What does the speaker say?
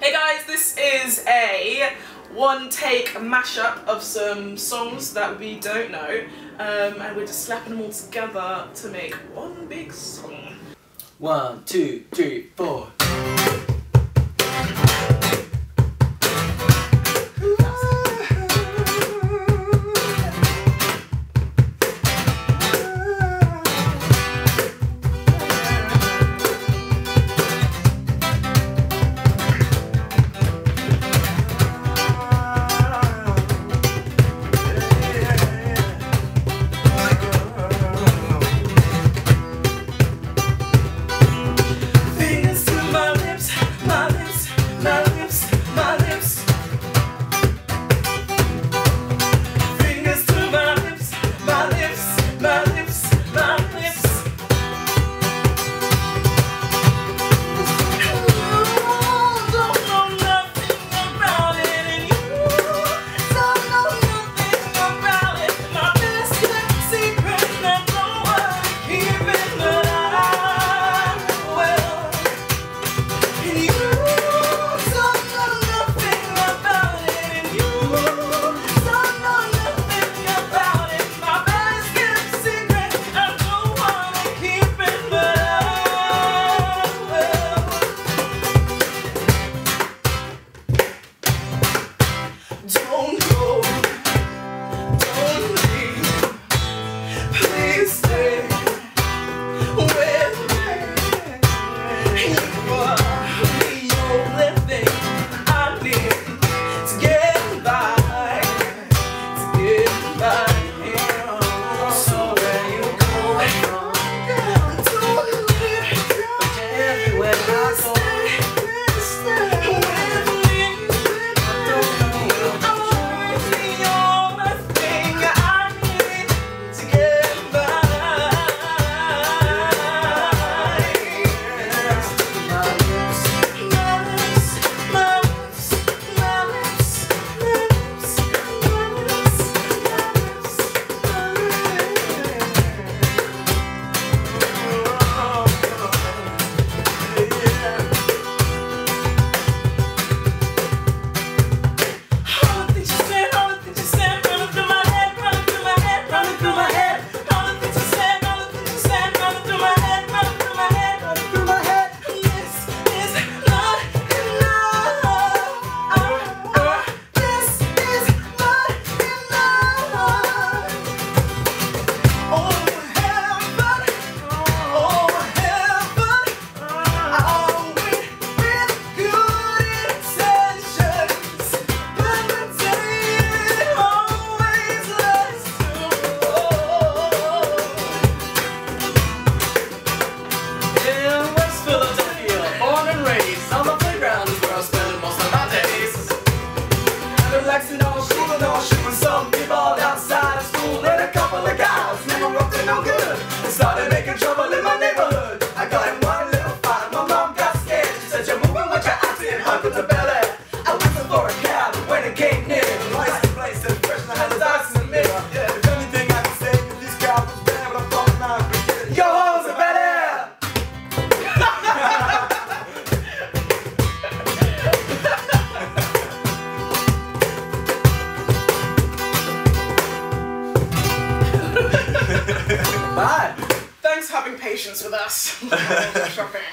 Hey guys, this is a one take mashup of some songs that we don't know um, and we're just slapping them all together to make one big song. One, two, three, four. patience with us.